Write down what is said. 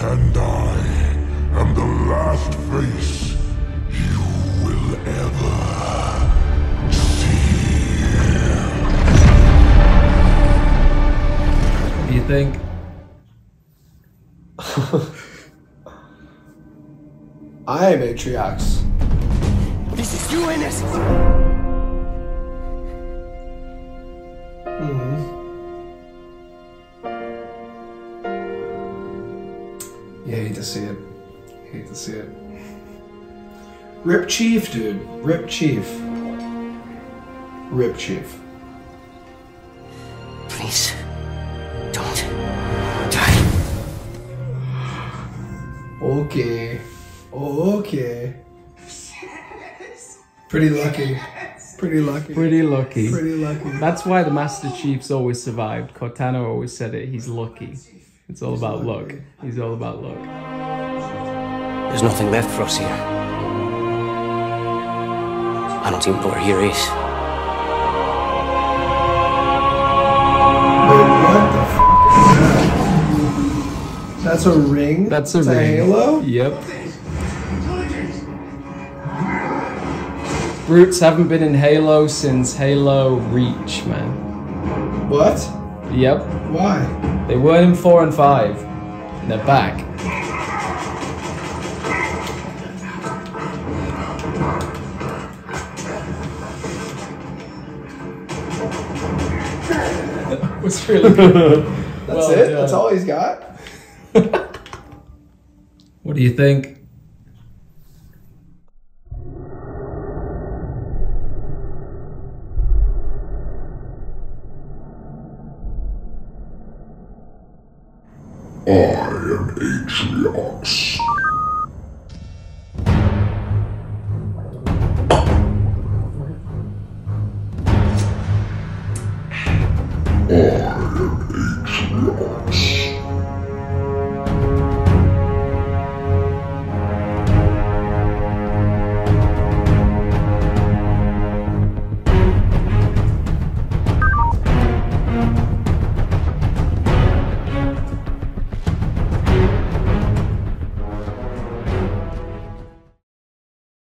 And I am the last face you will ever see. You think? I am Atriox. This is you, Enes! Hmm. You hate to see it. Hate to see it. Rip Chief, dude. Rip Chief. Rip Chief. Please, don't die. Okay. Okay. Pretty lucky. Pretty lucky. Pretty lucky. Pretty lucky. That's why the Master Chief's always survived. Cortana always said it. He's lucky. It's all about luck. He's all about luck. There's nothing left for us here. I don't even know where here is. Wait, what the f- That's a ring? That's a It's ring. halo? Yep. Brutes haven't been in Halo since Halo Reach, man. What? Yep. Why? They weren't in 4 and 5. And they're back. That was really good. That's Well it? done. That's all he's got? What do you think? I am Atriox. I am Atriox.